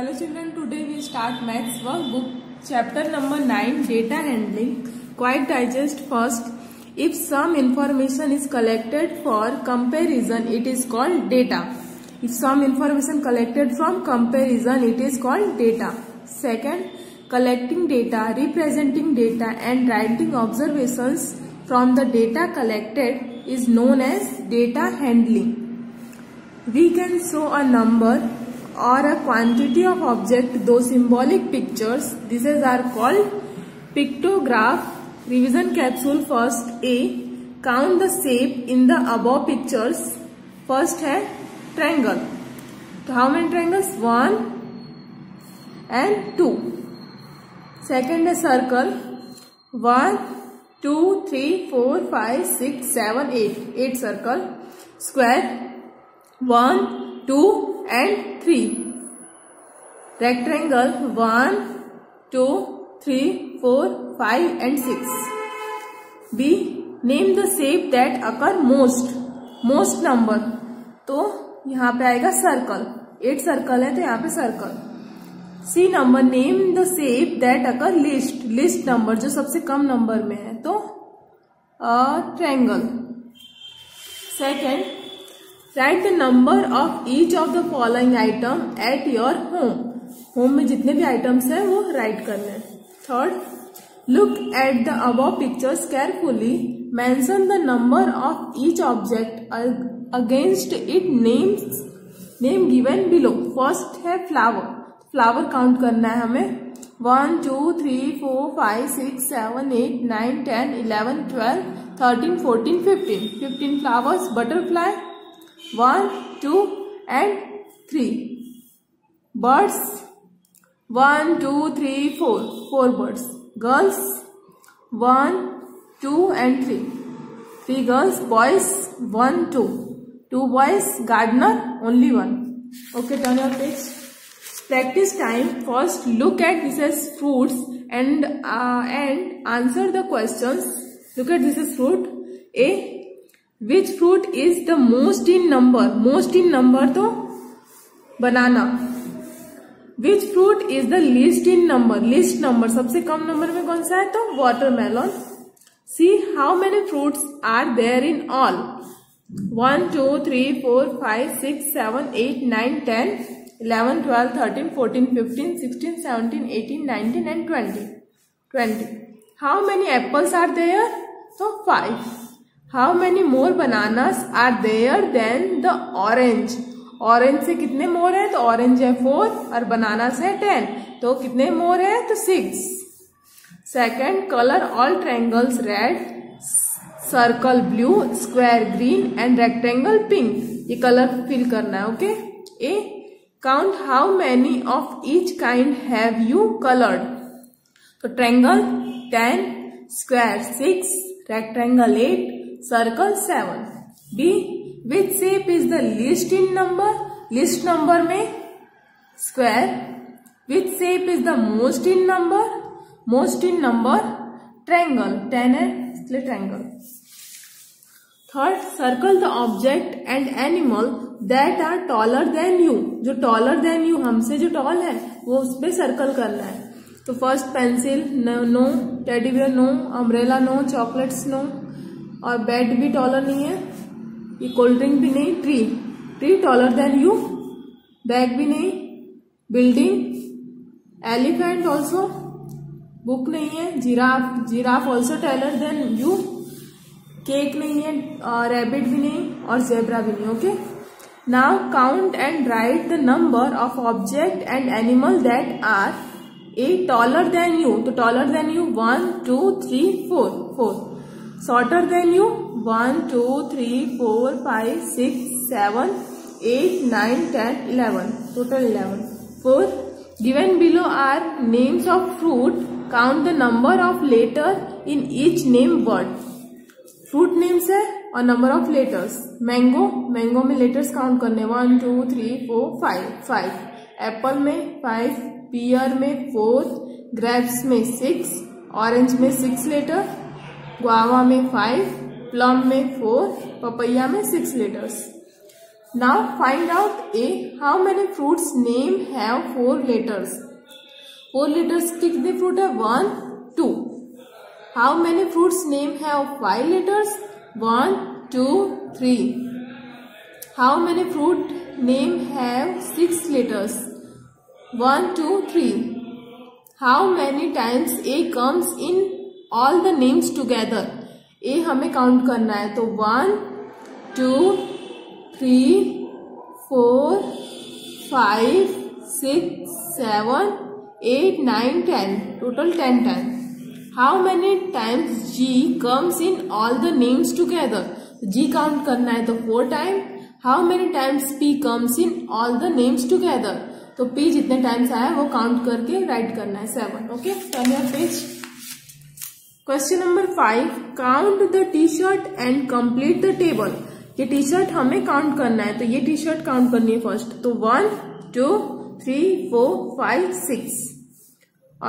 Hello children, today we start maths workbook chapter number 9, data handling. Quick digest first. If some information is collected for comparison, it is called data. If some information collected from comparison, it is called data. Second, collecting data, representing data and writing observations from the data collected is known as data handling. We can show a number or a quantity of object those symbolic pictures these are called pictograph revision capsule first a count the shape in the above pictures first है triangle तो how many triangles one and two second है circle one two three four five six seven eight eight circle square one two and three rectangle one two three four five and six B name the shape that occur most most number तो यहाँ पे आएगा circle eight circle है तो यहाँ पे circle C number name the shape that occur least least number जो सबसे कम नंबर में है तो triangle second write the number of each of the following item at your home home में जितने भी आइटम्स हैं वो राइट कर लें थर्ड लुक एट द अब pictures carefully mention the number of each object against it names name given below first है flower flower count करना है हमें one two three four five six seven eight nine ten eleven twelve thirteen fourteen fifteen fifteen flowers butterfly 1, 2 and 3. Birds 1, 2, 3, 4. 4 birds. Girls 1, 2 and 3. 3 girls. Boys 1, 2. 2 boys. Gardener only 1. Okay turn your page. Practice time. First look at this as fruits and, uh, and answer the questions. Look at this is fruit. A which fruit is the most in number most in number तो banana which fruit is the least in number least number सबसे कम number में कौन सा है तो watermelon C how many fruits are there in all one two three four five six seven eight nine ten eleven twelve thirteen fourteen fifteen sixteen seventeen eighteen nineteen and twenty twenty how many apples are there तो five how many more bananas are there than the orange orange से कितने more तो है तो orange है four और bananas है ten तो कितने मोर है तो six second colour all triangles red circle blue square green and rectangle pink ये कलर फिल करना है okay A count how many of each kind have you coloured तो triangle ten square six rectangle eight circle seven B which shape is the least in number least number में square which shape is the most in number most in number triangle ten and triangle third circle the object and animal that are taller than you जो taller than you हमसे जो toll है वो उस पर circle करना है तो first pencil no teddy bear no umbrella no chocolates no और बेड भी टॉलर नहीं है ये कोल्ड ड्रिंक भी नहीं tree tree taller than you bag भी नहीं बिल्डिंग एलिफेंट ऑल्सो बुक नहीं है giraffe giraffe also taller than you cake नहीं है रैबिट uh, भी नहीं और जेबरा भी नहीं okay now count and write the number of object and animal that are a taller than you तो taller than you one two three four four shorter than you 1 2 3 4 5 6 7 8 9 10 11 total 11 fourth given below are names of fruit count the number of letter in each name word fruit names है और number of letters mango mango में letters count करने one two three four five five apple में five pear में four grapes में six orange में six letter guava में five plum में फोर पपैया में six letters now find out A how many fruits name have four letters four letters कितने fruit है one two how many fruits name have five letters one two three how many fruit name have six letters one two three how many times A comes in all the names together A हमें count करना है तो one two three four five six seven eight nine ten total ten ten how many times G comes in all the names together G count करना है तो four time how many times P comes in all the names together तो P जितने times आया वो count करके write करना है seven okay turn page question number five count the T shirt and complete the table ये T shirt हमें count करना है तो ये टी शर्ट काउंट करनी है फर्स्ट तो one two three four five six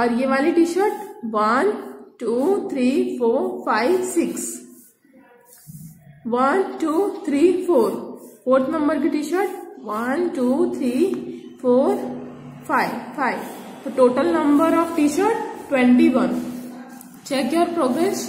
और ये वाली T shirt one two three four five six one two three four fourth number की T shirt one two three four five five तो total number of T shirt twenty one check your progress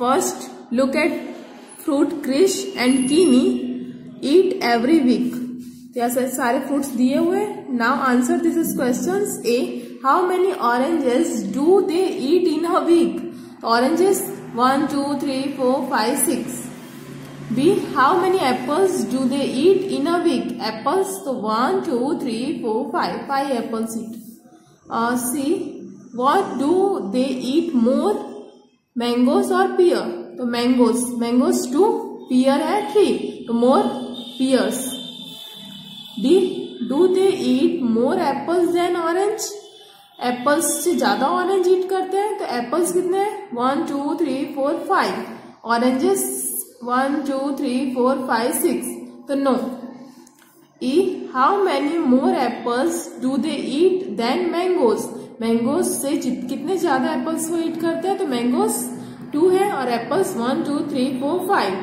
first look at fruit krish and kiwi. Eat every week. या सारे fruit दिए हुए now answer this is question A how many oranges do they eat in a week oranges one two three four five six B how many apples do they eat in a week apples तो one two three four five five apples eat C what do they eat more mangoes और pear तो mangoes mangoes two pear है three तो more pears D do they eat more apples than orange apples से ज्यादा orange eat करते हैं तो apples कितने हैं one two three four five oranges one two three four five six तो no E how many more apples do they eat than mangoes mangoes से कितने ज्यादा एप्पल्स को ईट करते हैं तो मैंगोज टू है और apples one two three four five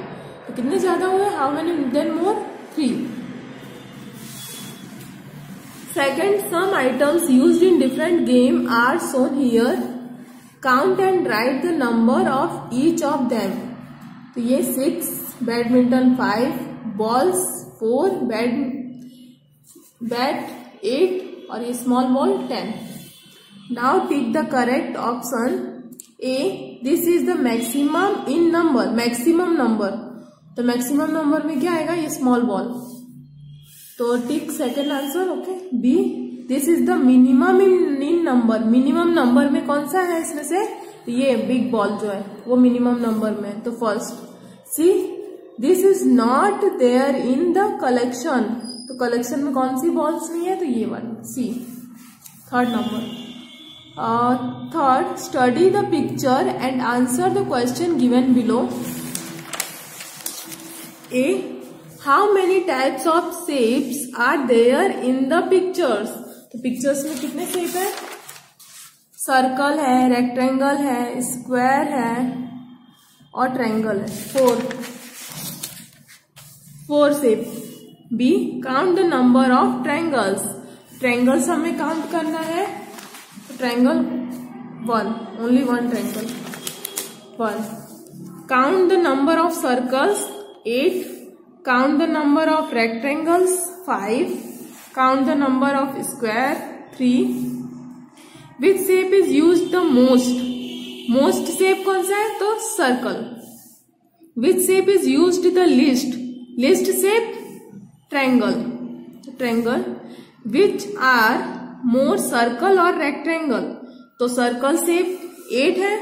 तो कितने ज्यादा हुए how many than more three second some items use in different game are shown here count and write the number of each of them तो ये six badminton five balls four bad bat eight और ये small ball ten now take the correct option A this is the maximum in number maximum number तो maximum number में क्या आएगा ये small ball तो tick second answer okay B this is the minimum in in number minimum number में कौन सा है इसमें से ये बिग बॉल जो है वो मिनिमम नंबर में है तो first C this is not there in the collection तो कलेक्शन में कौन सी बॉल्स नहीं है तो ये one C third number third study the picture and answer the question given below A how many types of shapes are there in the pictures तो pictures में कितने सेप है सर्कल है रेक्टेंगल है स्क्वायर है और ट्रैंगल है four four shape B count the number of triangles triangles हमें काउंट करना है triangle one only one triangle one count the number of circles eight count the number of rectangles five count the number of square three with shape is use the most most shape कौन सा है तो circle with shape is use the least least shape triangle triangle which are more circle और rectangle तो circle से eight है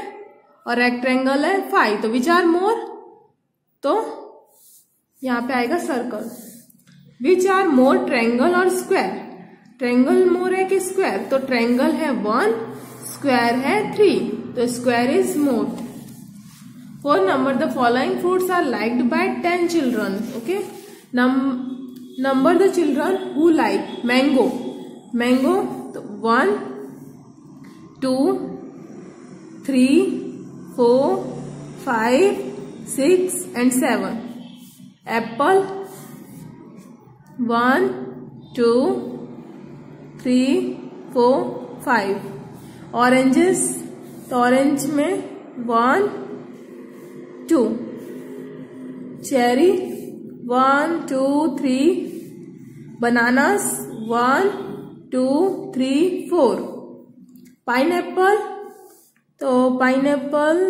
और rectangle है फाइव तो विच आर मोर तो यहाँ पे आएगा circle which are more triangle और स्क्वायर ट्रेंगल मोर है कि स्क्वायर तो ट्रेंगल है वन स्क्वायर है थ्री तो square is more four number the following fruits are liked by ten children okay number the children who like mango mango तो one two three four five six and seven apple one two three four five oranges तो orange में one two cherry one two three bananas one two three four pineapple तो pineapple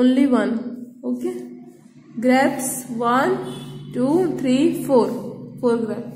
only one okay grapes one two three four four grapes